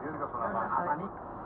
periódico son las abanico.